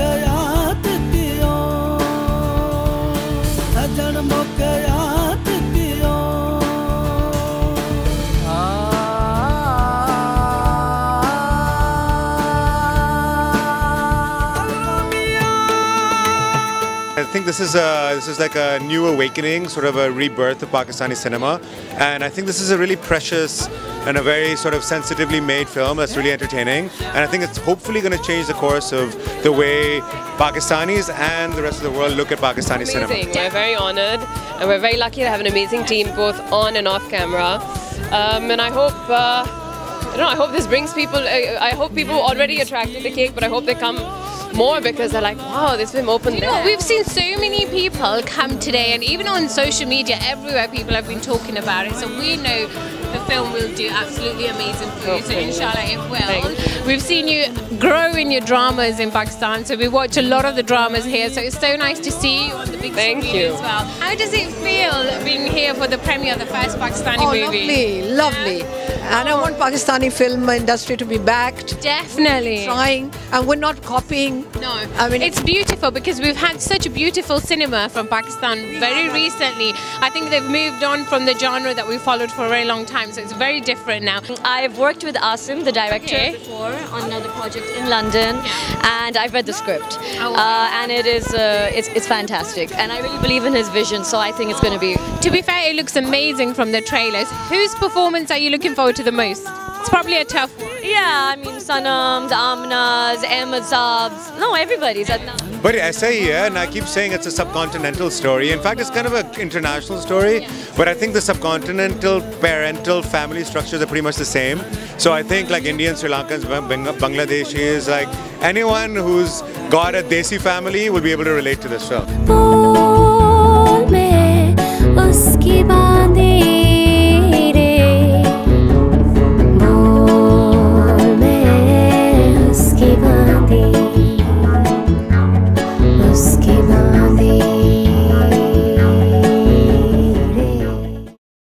这样。I think this is a this is like a new awakening, sort of a rebirth of Pakistani cinema, and I think this is a really precious and a very sort of sensitively made film that's really entertaining, and I think it's hopefully going to change the course of the way Pakistanis and the rest of the world look at Pakistani amazing. cinema. We're very honored and we're very lucky to have an amazing team both on and off camera. Um, and I hope, uh, I know, I hope this brings people, I, I hope people already attracted to the cake, but I hope they come more because they're like, wow, this film opened You know, we've seen so many people come today, and even on social media, everywhere people have been talking about it. So we know the film will do absolutely amazing for you. So inshallah, it will. We've seen you grow in your dramas in Pakistan, so we watch a lot of the dramas here. So it's so nice to see you on the big Thank screen you. as well. How does it feel being here for the premiere of the first Pakistani Oh, movie? lovely, lovely. And I want Pakistani film industry to be backed, Definitely. trying, and we're not copying. No, I mean- it's beautiful because we've had such a beautiful cinema from Pakistan very recently. I think they've moved on from the genre that we followed for a very long time, so it's very different now. I've worked with Asim, the director, Okay. before on another project in London, and I've read the script, Oh, wow. uh, and it is uh, it's, it's fantastic, and I really believe in his vision, so I think it's going to be. To be fair, it looks amazing from the trailers. Whose performance are you looking forward to the most? It's probably a tough one. Yeah, I mean Sanam's, Aaminah's, Ahmed No, everybody's. But I say yeah, and I keep saying it's a subcontinental story. In fact, it's kind of an international story. But I think the subcontinental parental family structures are pretty much the same. So I think like Indians, Sri Lankans, Bangladeshis, like anyone who's got a Desi family will be able to relate to this film. esquina de